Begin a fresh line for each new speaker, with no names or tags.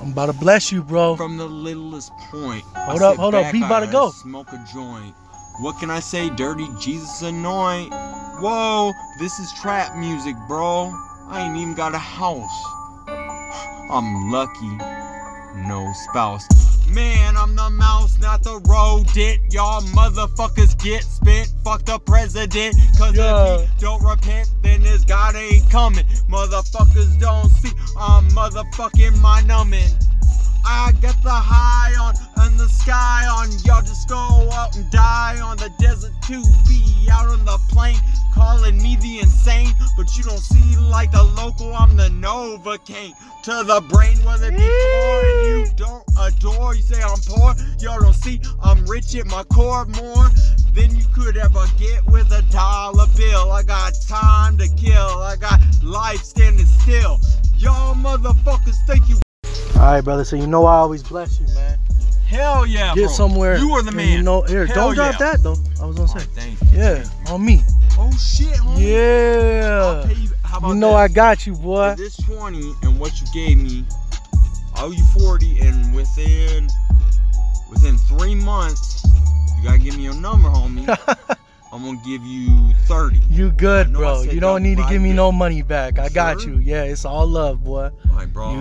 I'm about to bless you, bro.
From the littlest point.
Hold
I
up, hold up. He about to go.
Smoke a joint. What can I say? Dirty Jesus anoint. Whoa, this is trap music, bro. I ain't even got a house. I'm lucky. No spouse. Man, I'm the mouse, not the rodent. Y'all motherfuckers get spit. Fuck the president. Cause
Yeah.
if he don't repent, then his God ain't coming. Motherfuckers don't motherfucking my numbing. I got the high on in the sky on. Y'all just go out and die on the desert to be out on the plain. Calling me the insane but you don't see like the local I'm the Novocaine. To the brain whether it be and you don't adore. You say I'm poor y'all don't see I'm rich at my core more than you could ever get with a dollar bill. I got time to kill I got life standing still motherfuckers think you
All right, brother. So you know I always bless you, man.
Hell yeah,
Get
bro.
somewhere.
You are the man.
You know, here,
Hell
don't drop that though. I was gonna
Oh,
say.
thank you.
Yeah,
thank you.
on me.
Oh shit, homie. I'll
Yeah.
pay you. How about
You know I got you, boy.
If this 20 and what you gave me, I owe you 40, and within within three months, you gotta give me your number, homie. Gonna give you 30.
You good,
I know I
bro. You don't need to give me no money back. I got
Sure?
you. Yeah, it's all love, boy.
All right, bro.
You